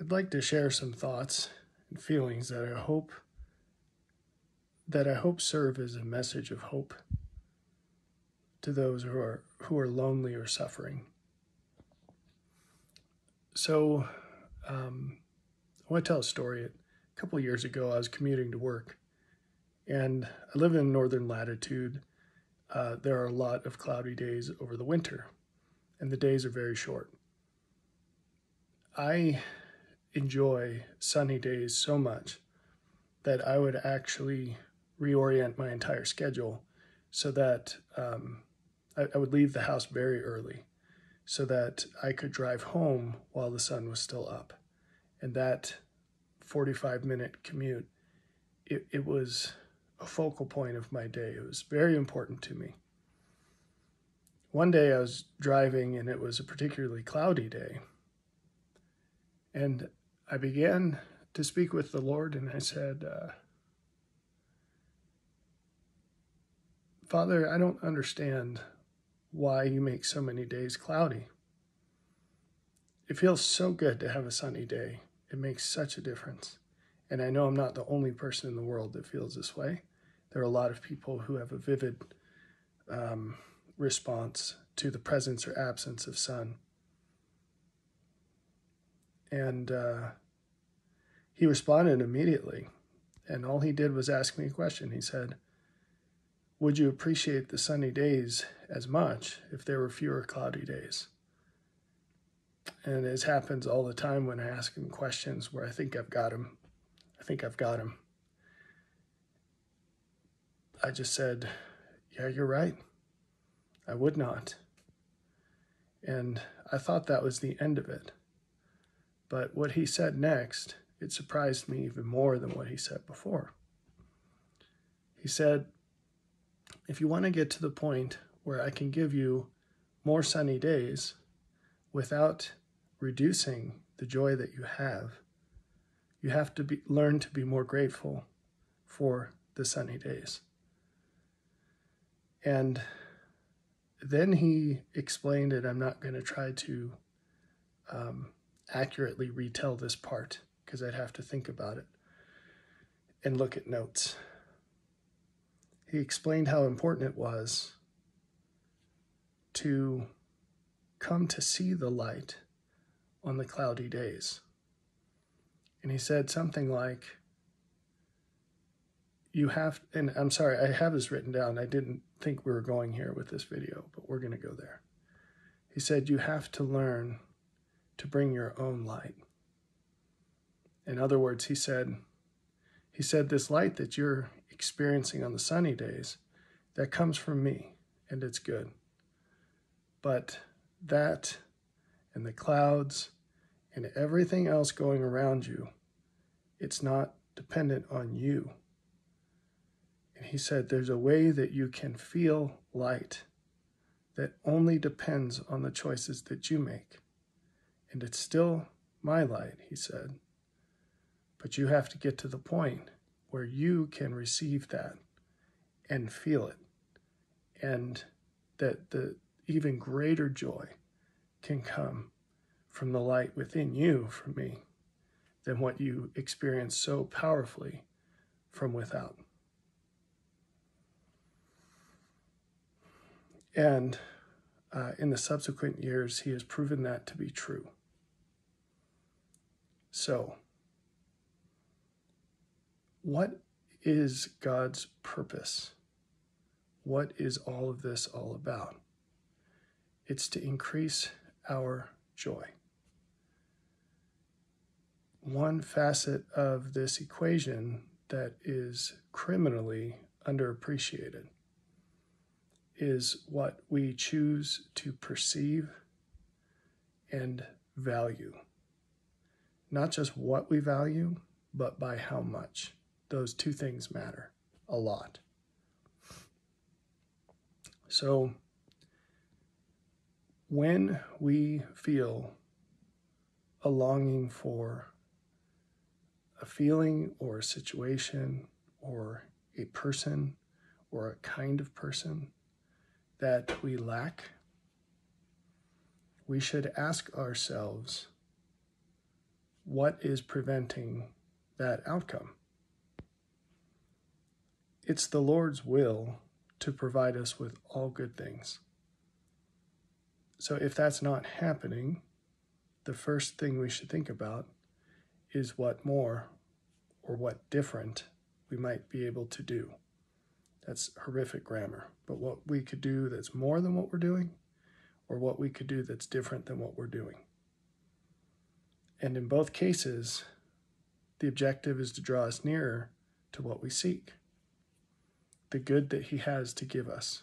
I'd like to share some thoughts and feelings that I hope that I hope serve as a message of hope to those who are who are lonely or suffering. So, um, I want to tell a story. A couple years ago, I was commuting to work, and I live in northern latitude. Uh, there are a lot of cloudy days over the winter, and the days are very short. I enjoy sunny days so much that I would actually reorient my entire schedule so that um, I, I would leave the house very early so that I could drive home while the sun was still up. And that 45 minute commute, it, it was a focal point of my day. It was very important to me. One day I was driving and it was a particularly cloudy day. And I began to speak with the Lord and I said, uh, Father, I don't understand why you make so many days cloudy. It feels so good to have a sunny day. It makes such a difference. And I know I'm not the only person in the world that feels this way. There are a lot of people who have a vivid um, response to the presence or absence of sun. And uh, he responded immediately. And all he did was ask me a question. He said, would you appreciate the sunny days as much if there were fewer cloudy days? And it happens all the time when I ask him questions where I think I've got him. I think I've got him. I just said, Yeah, you're right. I would not. And I thought that was the end of it. But what he said next, it surprised me even more than what he said before. He said, if you want to get to the point where I can give you more sunny days without reducing the joy that you have, you have to be, learn to be more grateful for the sunny days. And then he explained it. I'm not going to try to um, accurately retell this part because I'd have to think about it and look at notes he explained how important it was to come to see the light on the cloudy days. And he said something like, You have, and I'm sorry, I have this written down. I didn't think we were going here with this video, but we're going to go there. He said, You have to learn to bring your own light. In other words, he said, he said, This light that you're experiencing on the sunny days, that comes from me and it's good. But that and the clouds and everything else going around you, it's not dependent on you. And he said, There's a way that you can feel light that only depends on the choices that you make. And it's still my light, he said. But you have to get to the point where you can receive that and feel it. And that the even greater joy can come from the light within you, from me, than what you experience so powerfully from without. And uh, in the subsequent years, he has proven that to be true. So, what is God's purpose? What is all of this all about? It's to increase our joy. One facet of this equation that is criminally underappreciated is what we choose to perceive and value. Not just what we value, but by how much those two things matter a lot. So, when we feel a longing for a feeling or a situation or a person or a kind of person that we lack, we should ask ourselves what is preventing that outcome? It's the Lord's will to provide us with all good things. So if that's not happening, the first thing we should think about is what more or what different we might be able to do. That's horrific grammar. But what we could do that's more than what we're doing, or what we could do that's different than what we're doing. And in both cases, the objective is to draw us nearer to what we seek the good that He has to give us,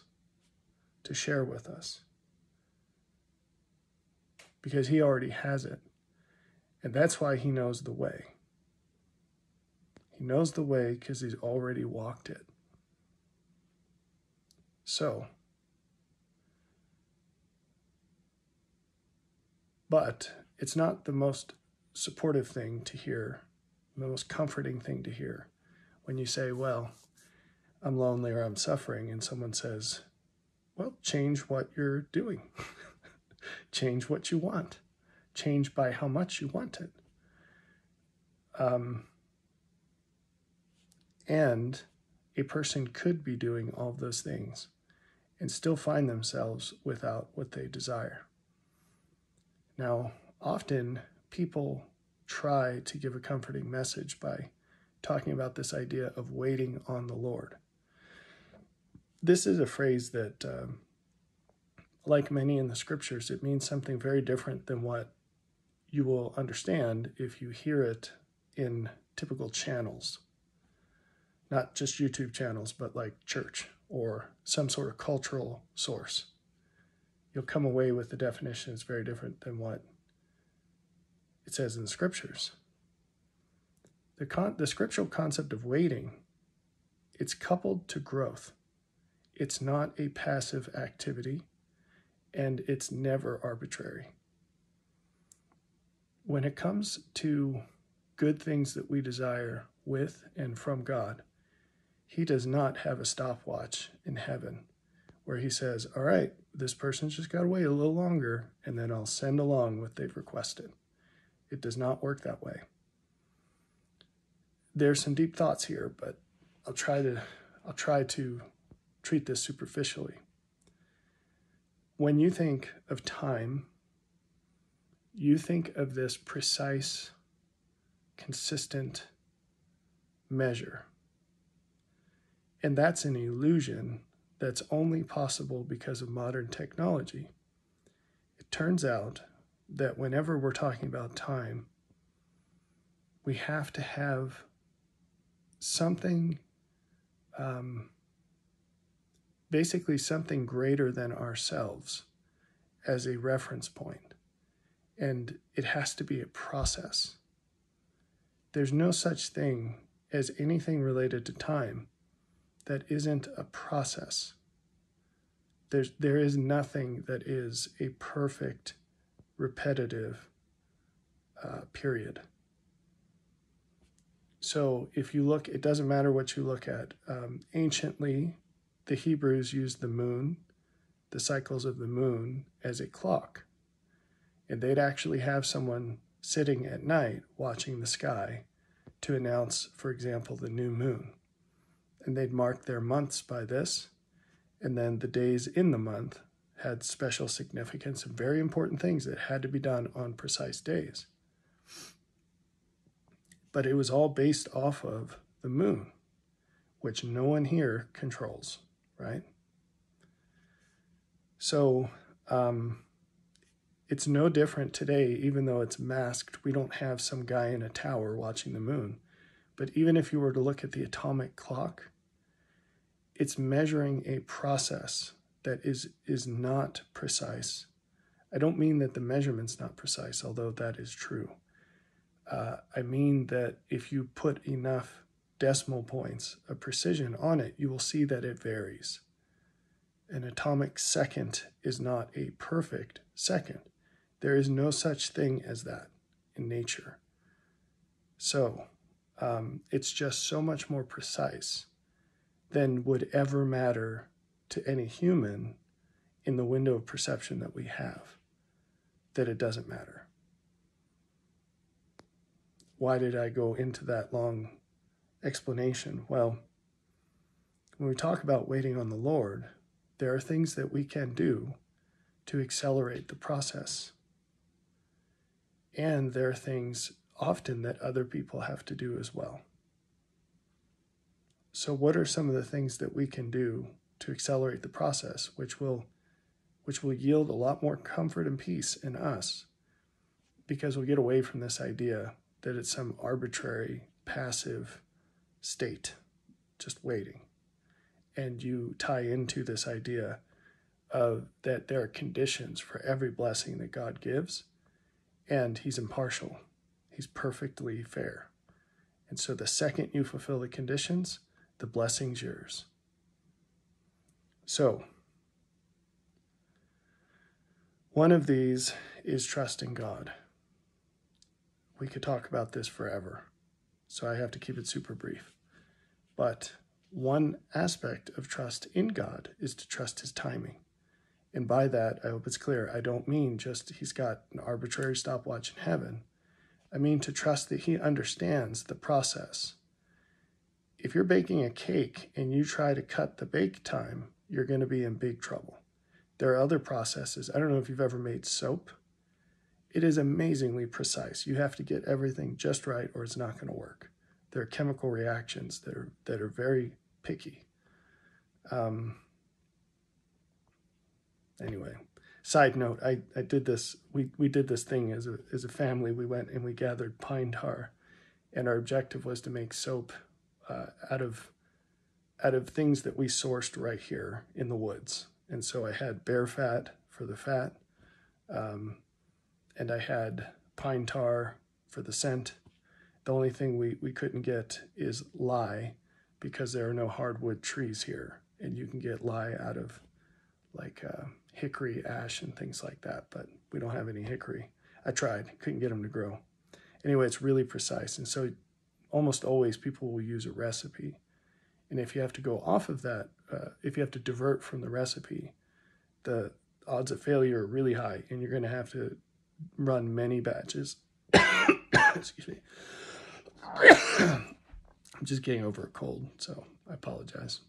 to share with us. Because He already has it. And that's why He knows the way. He knows the way because He's already walked it. So, but it's not the most supportive thing to hear, the most comforting thing to hear when you say, Well, I'm lonely or I'm suffering, and someone says, Well, change what you're doing, change what you want, change by how much you want it. Um, and a person could be doing all of those things and still find themselves without what they desire. Now, often people try to give a comforting message by talking about this idea of waiting on the Lord. This is a phrase that, um, like many in the scriptures, it means something very different than what you will understand if you hear it in typical channels. Not just YouTube channels, but like church or some sort of cultural source. You'll come away with the definition that's very different than what it says in the scriptures. The, con- the scriptural concept of waiting, it's coupled to growth. It's not a passive activity, and it's never arbitrary. When it comes to good things that we desire with and from God, he does not have a stopwatch in heaven where he says, All right, this person's just got to wait a little longer, and then I'll send along what they've requested. It does not work that way. There's some deep thoughts here, but I'll try to I'll try to treat this superficially. When you think of time, you think of this precise, consistent measure and that's an illusion that's only possible because of modern technology. It turns out that whenever we're talking about time, we have to have something, um, basically something greater than ourselves as a reference point. And it has to be a process. There's no such thing as anything related to time that isn't a process. There's, there is nothing that is a perfect, repetitive uh, period. So if you look, it doesn't matter what you look at. Um, anciently, the Hebrews used the moon, the cycles of the moon, as a clock. And they'd actually have someone sitting at night watching the sky to announce, for example, the new moon and they'd mark their months by this. And then the days in the month had special significance and very important things that had to be done on precise days. But it was all based off of the moon, which no one here controls, right? So um, it's no different today, even though it's masked. We don't have some guy in a tower watching the moon. But even if you were to look at the atomic clock, it's measuring a process that is is not precise. I don't mean that the measurement's not precise, although that is true. Uh, I mean that if you put enough decimal points of precision on it, you will see that it varies. An atomic second is not a perfect second. There is no such thing as that in nature. So um, it's just so much more precise than would ever matter to any human in the window of perception that we have, that it doesn't matter. why did I go into that long explanation? Well, when we talk about waiting on the Lord, there are things that we can do to accelerate the process. And there are things often that other people have to do as well. So, what are some of the things that we can do to accelerate the process, which will, which will yield a lot more comfort and peace in us, because we'll get away from this idea that it's some arbitrary, passive state, just waiting, and you tie into this idea of that there are conditions for every blessing that God gives, and He's impartial, He's perfectly fair. And so the second you fulfill the conditions, the blessing's yours. So, one of these is trusting God. We could talk about this forever, so I have to keep it super brief. But one aspect of trust in God is to trust His timing. And by that, I hope it's clear, I don't mean just He's got an arbitrary stopwatch in heaven. I mean to trust that He understands the process if you're baking a cake and you try to cut the bake time, you're going to be in big trouble. There are other processes. I don't know if you've ever made soap. It is amazingly precise. You have to get everything just right or it's not going to work. There are chemical reactions that are that are very picky. Um, anyway, side note, I, I did this, we, we did this thing as a, as a family. We went and we gathered pine tar and our objective was to make soap uh, out of out of things that we sourced right here in the woods. And so I had bear fat for the fat, um, and I had pine tar for the scent. The only thing we, we couldn't get is lye because there are no hardwood trees here. And you can get lye out of like uh, hickory, ash, and things like that, but we don't have any hickory. I tried, couldn't get them to grow. Anyway, it's really precise. And so almost always people will use a recipe. And if you have to go off of that, uh, if you have to divert from the recipe, the odds of failure are really high and you're going to have to run many batches. Excuse me. I'm just getting over a cold, so I apologize.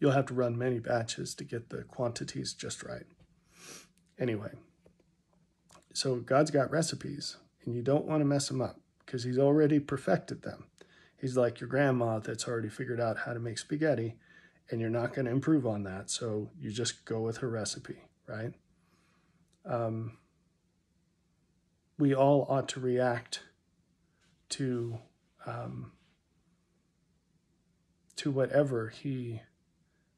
You'll have to run many batches to get the quantities just right. Anyway, so God's got recipes and you don't want to mess them up because he's already perfected them. He's like your grandma that's already figured out how to make spaghetti, and you're not going to improve on that. So you just go with her recipe, right? Um, we all ought to react to um, to whatever he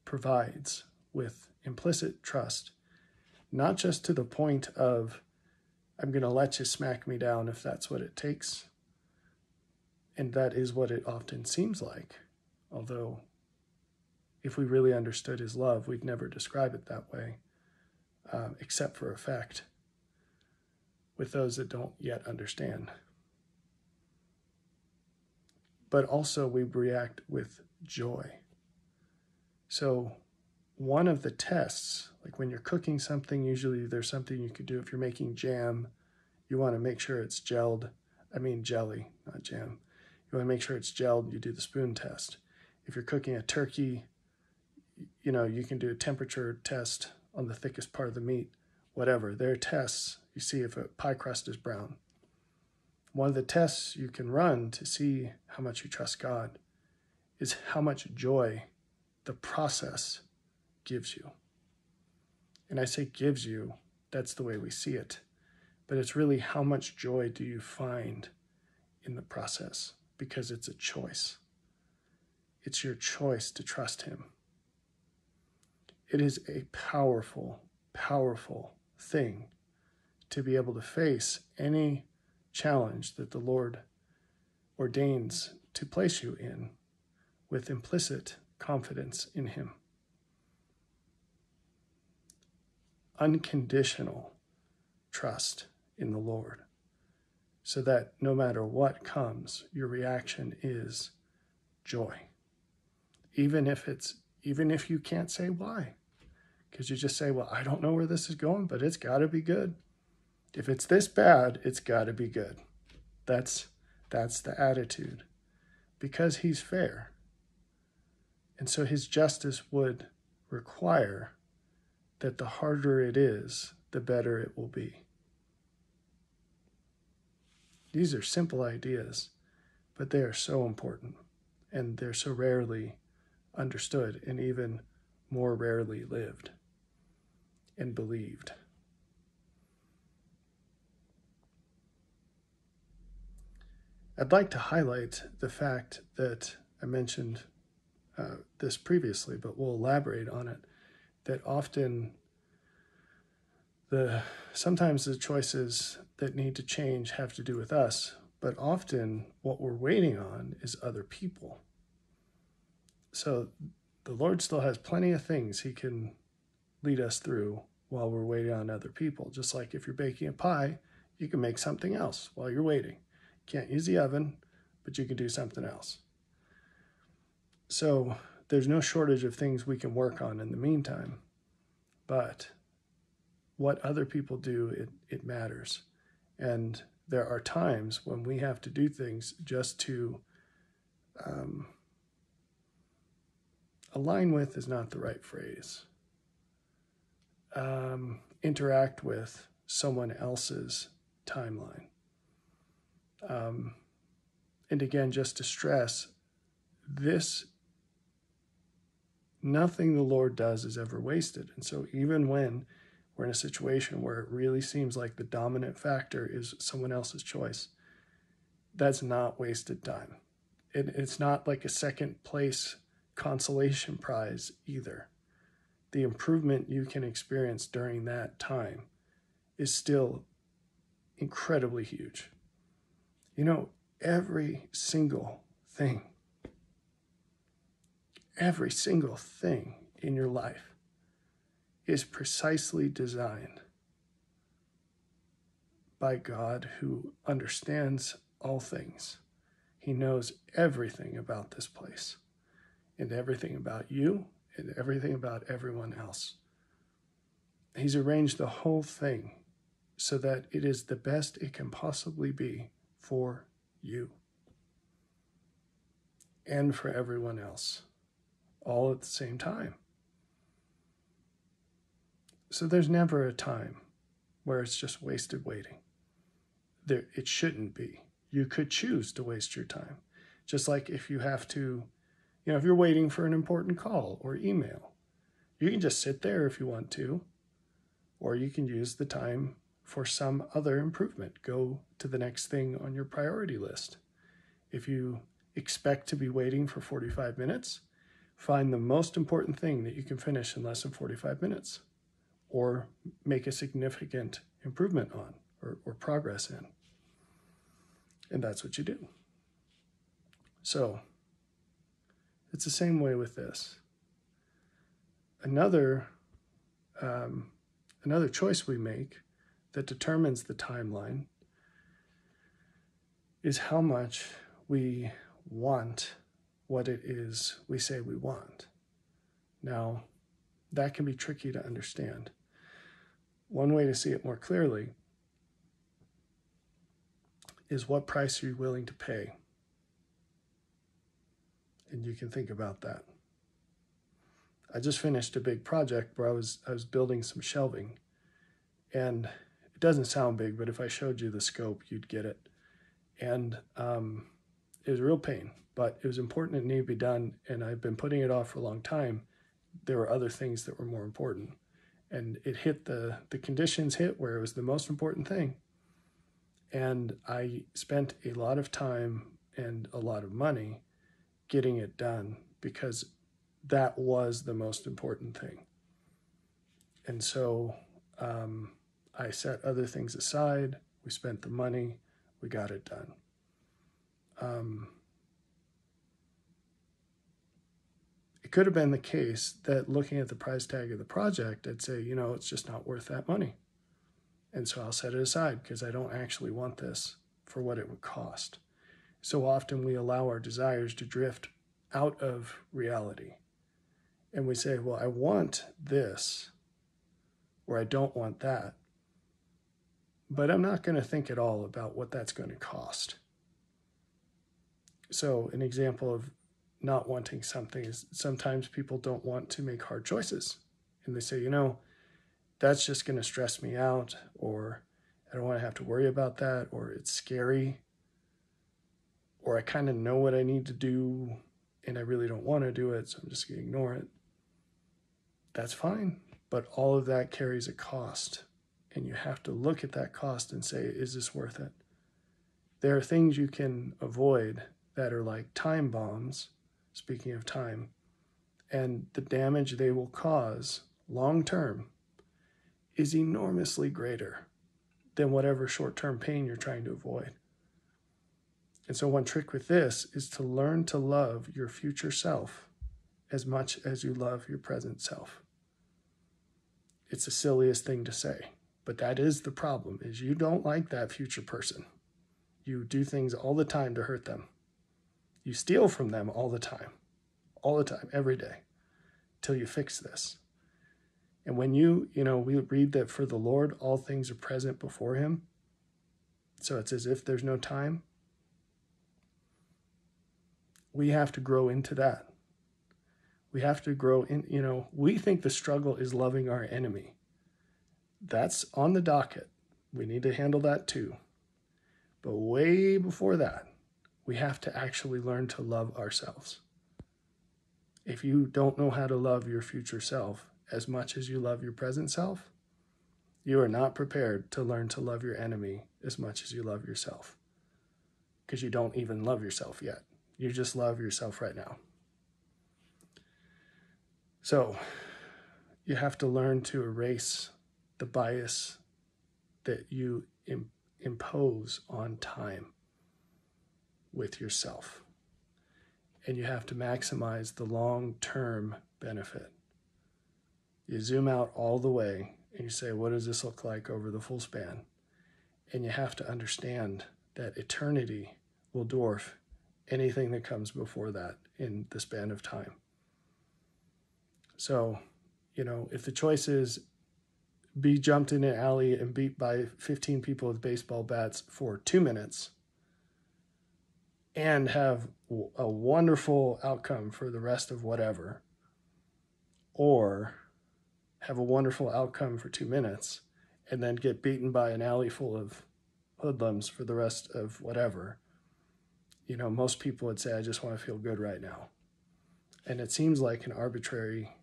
provides with implicit trust, not just to the point of I'm going to let you smack me down if that's what it takes, and that is what it often seems like. Although, if we really understood his love, we'd never describe it that way, um, except for effect, with those that don't yet understand. But also, we react with joy. So, one of the tests, like when you're cooking something, usually there's something you could do. If you're making jam, you want to make sure it's gelled. I mean, jelly, not jam. You want to make sure it's gelled, you do the spoon test. If you're cooking a turkey, you know, you can do a temperature test on the thickest part of the meat, whatever. There are tests. You see if a pie crust is brown. One of the tests you can run to see how much you trust God is how much joy the process gives you. And I say gives you, that's the way we see it. But it's really how much joy do you find in the process because it's a choice. It's your choice to trust Him. It is a powerful, powerful thing to be able to face any challenge that the Lord ordains to place you in with implicit confidence in Him. Unconditional trust in the Lord so that no matter what comes, your reaction is joy. Even if it's even if you can't say why. Because you just say, well, I don't know where this is going, but it's got to be good. If it's this bad, it's got to be good. That's That's the attitude. Because he's fair. And so his justice would require that the harder it is, the better it will be. These are simple ideas, but they are so important and they're so rarely understood and even more rarely lived and believed. I'd like to highlight the fact that I mentioned uh, this previously, but we'll elaborate on it. That often the sometimes the choices that need to change have to do with us, but often what we're waiting on is other people. So the Lord still has plenty of things He can lead us through while we're waiting on other people. Just like if you're baking a pie, you can make something else while you're waiting. Can't use the oven, but you can do something else. So there's no shortage of things we can work on in the meantime. But what other people do, it, it matters. And there are times when we have to do things just to um, align with is not the right phrase. Um, interact with someone else's timeline. Um, and again, just to stress, this, nothing the Lord does is ever wasted. And so even when we're in a situation where it really seems like the dominant factor is someone else's choice, that's not wasted time. It, it's not like a second place consolation prize either. The improvement you can experience during that time is still incredibly huge. You know, every single thing, every single thing in your life is precisely designed by God who understands all things. He knows everything about this place and everything about you and everything about everyone else. He's arranged the whole thing so that it is the best it can possibly be for you and for everyone else, all at the same time. So there's never a time where it's just wasted waiting. There, it shouldn't be. You could choose to waste your time. Just like if you have to, you know, if you're waiting for an important call or email, you can just sit there if you want to, or you can use the time for some other improvement. Go to the next thing on your priority list. If you expect to be waiting for 45 minutes, find the most important thing that you can finish in less than 45 minutes or make a significant improvement on or, or progress in. And that's what you do. So it's the same way with this. Another um, another choice we make that determines the timeline is how much we want what it is we say we want. Now, that can be tricky to understand. One way to see it more clearly is what price are you willing to pay? And you can think about that. I just finished a big project where I was I was building some shelving. And it doesn't sound big, but if I showed you the scope, you'd get it. And um, it was a real pain, but it was important it needed to be done. And I've been putting it off for a long time. There were other things that were more important and it hit the the conditions hit where it was the most important thing and i spent a lot of time and a lot of money getting it done because that was the most important thing and so um, i set other things aside we spent the money we got it done um, it could have been the case that looking at the price tag of the project, I'd say, you know, it's just not worth that money. And so I'll set it aside because I don't actually want this for what it would cost. So often we allow our desires to drift out of reality. And we say, well, I want this, or I don't want that. But I'm not going to think at all about what that's going to cost. so, an example of not wanting something is sometimes people don't want to make hard choices. And they say, you know, that's just going to stress me out, or I don't want to have to worry about that, or it's scary, or I kind of know what I need to do and I really don't want to do it, so I'm just going to ignore it. That's fine. But all of that carries a cost. And you have to look at that cost and say, is this worth it? There are things you can avoid that are like time bombs, speaking of time, and the damage they will cause long term is enormously greater than whatever short term pain you're trying to avoid. And so, one trick with this is to learn to love your future self as much as you love your present self. It's the silliest thing to say, but that is the problem is you don't like that future person. You do things all the time to hurt them. You steal from them all the time. All the time, every day, till you fix this. And when you, you know, we read that for the Lord all things are present before him. So it's as if there's no time. We have to grow into that. We have to grow in, you know, we think the struggle is loving our enemy. That's on the docket. We need to handle that too. But way before that, we have to actually learn to love ourselves. If you don't know how to love your future self as much as you love your present self, you are not prepared to learn to love your enemy as much as you love yourself. Because you don't even love yourself yet. You just love yourself right now. So you have to learn to erase the bias that you Im- impose on time with yourself. And you have to maximize the long term benefit. You zoom out all the way and you say, what does this look like over the full span? And you have to understand that eternity will dwarf anything that comes before that in the span of time. So, you know, if the choice is be jumped in an alley and beat by 15 people with baseball bats for two minutes and have a wonderful outcome for the rest of whatever, or have a wonderful outcome for two minutes and then get beaten by an alley full of hoodlums for the rest of whatever, you know, most people would say, I just want to feel good right now. And it seems like an arbitrary,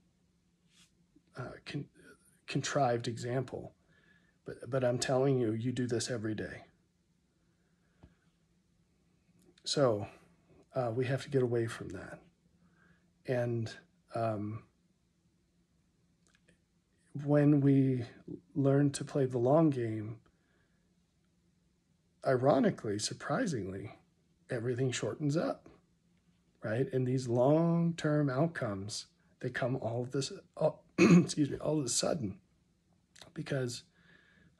uh, con- contrived example. But, but I'm telling you, you do this every day. So uh, we have to get away from that. And um, when we learn to play the long game, ironically, surprisingly, everything shortens up, right? And these long term outcomes, they come all of this, all, excuse me, all of a sudden because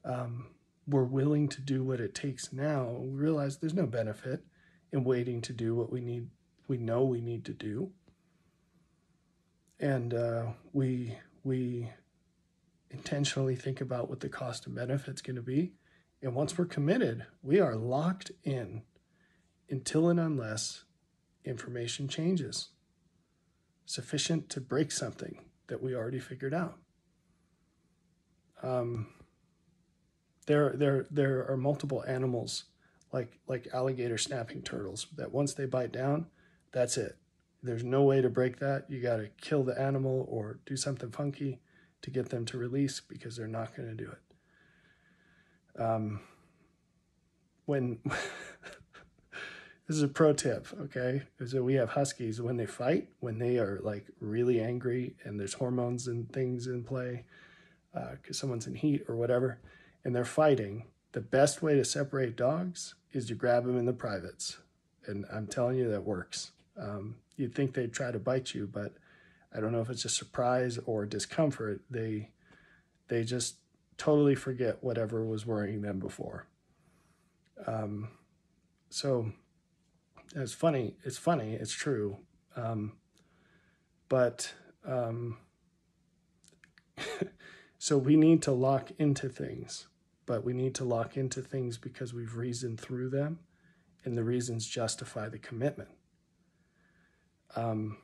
um, we're willing to do what it takes now. We realize there's no benefit in waiting to do what we need, we know we need to do. And uh, we, we intentionally think about what the cost and benefit's going to be. And once we're committed, we are locked in until and unless information changes sufficient to break something that we already figured out. Um, there, there, there are multiple animals like like alligator snapping turtles that once they bite down, that's it. There's no way to break that. You got to kill the animal or do something funky to get them to release because they're not going to do it. Um, when this is a pro tip, okay? Is that we have huskies when they fight, when they are like really angry and there's hormones and things in play because uh, someone's in heat or whatever, and they're fighting. The best way to separate dogs is to grab them in the privates, and I'm telling you that works. Um, you'd think they'd try to bite you, but I don't know if it's a surprise or discomfort. They they just totally forget whatever was worrying them before. Um, so it's funny. It's funny. It's true. Um, but um, so we need to lock into things, but we need to lock into things because we've reasoned through them and the reasons justify the commitment. Um,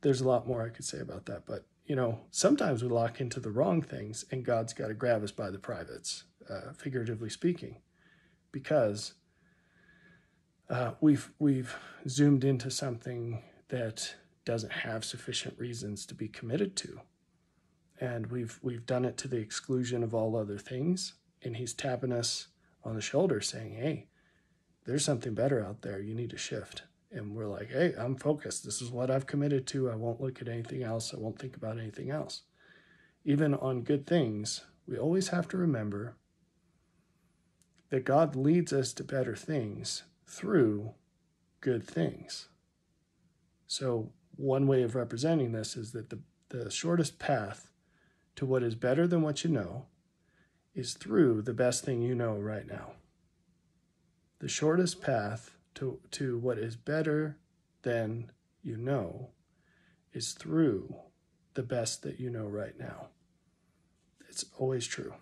there's a lot more I could say about that, but you know, sometimes we lock into the wrong things, and God's got to grab us by the privates, uh, figuratively speaking, because uh, we've we've zoomed into something that doesn't have sufficient reasons to be committed to, and we've we've done it to the exclusion of all other things. And He's tapping us on the shoulder, saying, "Hey, there's something better out there. You need to shift." And we're like, "Hey, I'm focused. This is what I've committed to. I won't look at anything else. I won't think about anything else." Even on good things, we always have to remember that God leads us to better things through good things. So, one way of representing this is that the, the shortest path to what is better than what you know is through the best thing you know right now. The shortest path to, to what is better than you know is through the best that you know right now. It's always true.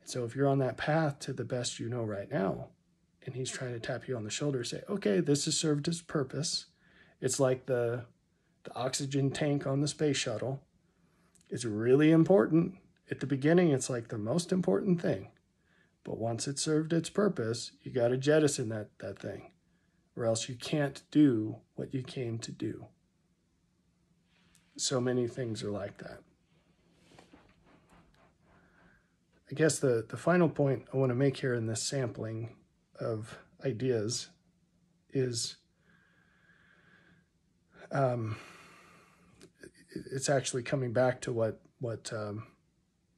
And so if you're on that path to the best you know right now, and he's trying to tap you on the shoulder, say, okay, this has served its purpose. It's like the the oxygen tank on the space shuttle. It's really important. At the beginning, it's like the most important thing. But once it served its purpose, you got to jettison that, that thing, or else you can't do what you came to do. So many things are like that. I guess the, the final point I want to make here in this sampling of ideas is um, it's actually coming back to what what um,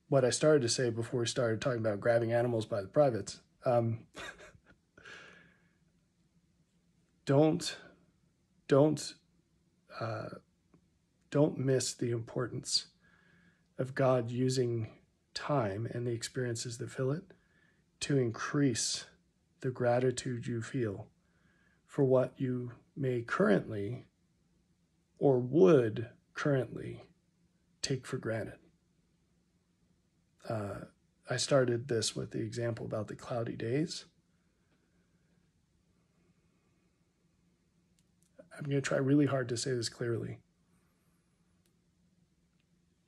what I started to say before we started talking about grabbing animals by the privates. Um, don't don't uh, don't miss the importance of God using time and the experiences that fill it to increase the gratitude you feel for what you may currently or would currently take for granted. Uh, I started this with the example about the cloudy days. I'm going to try really hard to say this clearly.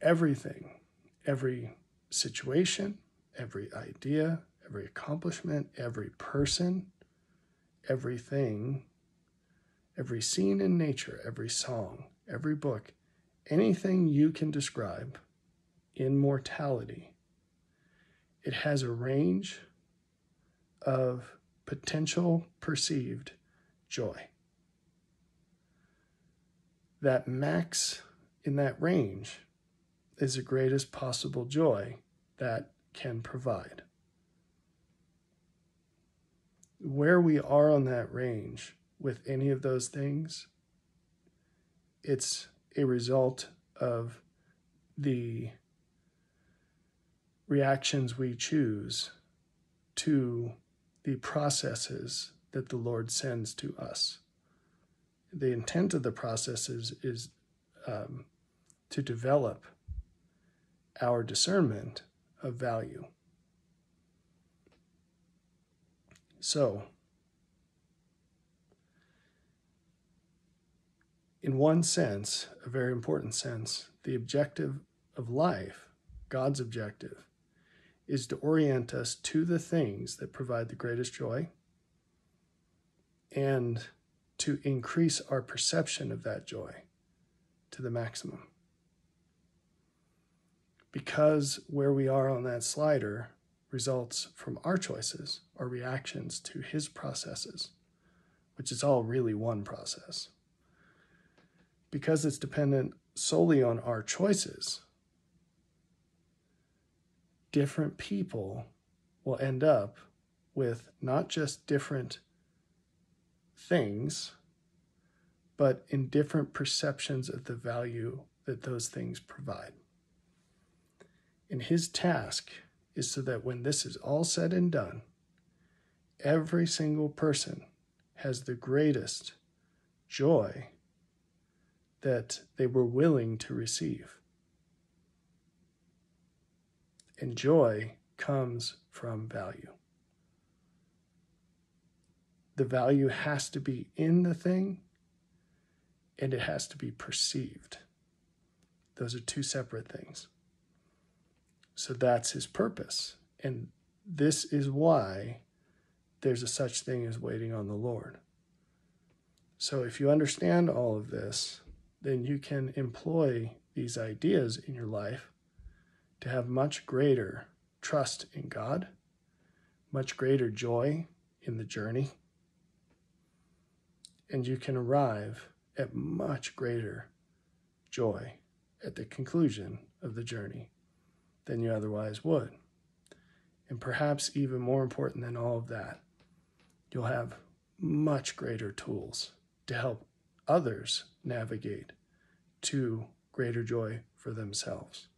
Everything, every situation, every idea, every accomplishment, every person, everything, every scene in nature, every song, every book, anything you can describe in mortality, it has a range of potential perceived joy. That max in that range is the greatest possible joy that can provide. Where we are on that range with any of those things, it's a result of the reactions we choose to the processes that the Lord sends to us. The intent of the processes is um, to develop our discernment of value. So, in one sense, a very important sense, the objective of life, God's objective, is to orient us to the things that provide the greatest joy and to increase our perception of that joy to the maximum. Because where we are on that slider results from our choices or reactions to his processes, which is all really one process. Because it's dependent solely on our choices, different people will end up with not just different things, but in different perceptions of the value that those things provide. In his task is so that when this is all said and done, every single person has the greatest joy that they were willing to receive. And joy comes from value. the value has to be in the thing and it has to be perceived. Those are two separate things. So that's his purpose. And this is why there's a such thing as waiting on the Lord. So if you understand all of this, then you can employ these ideas in your life to have much greater trust in God, much greater joy in the journey, and you can arrive at much greater joy at the conclusion of the journey than you otherwise would. And perhaps even more important than all of that, you'll have much greater tools to help others navigate to greater joy for themselves.